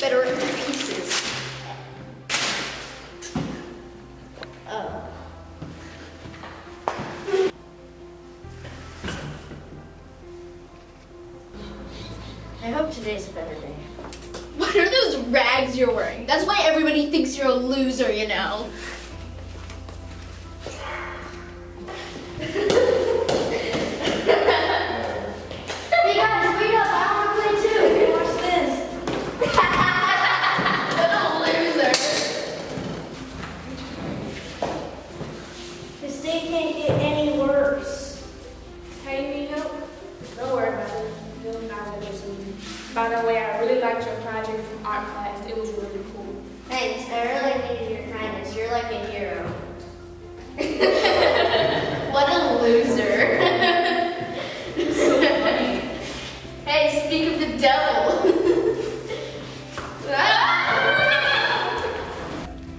better into pieces. Oh. I hope today's a better day. What are those rags you're wearing? That's why everybody thinks you're a loser, you know. Day can't get any worse. Hey, you need help? Don't worry about it. Listen. By the way, I really liked your project from art class. It was really cool. Thanks. I really needed your kindness. You're like a hero. What a loser. hey, speak of the devil.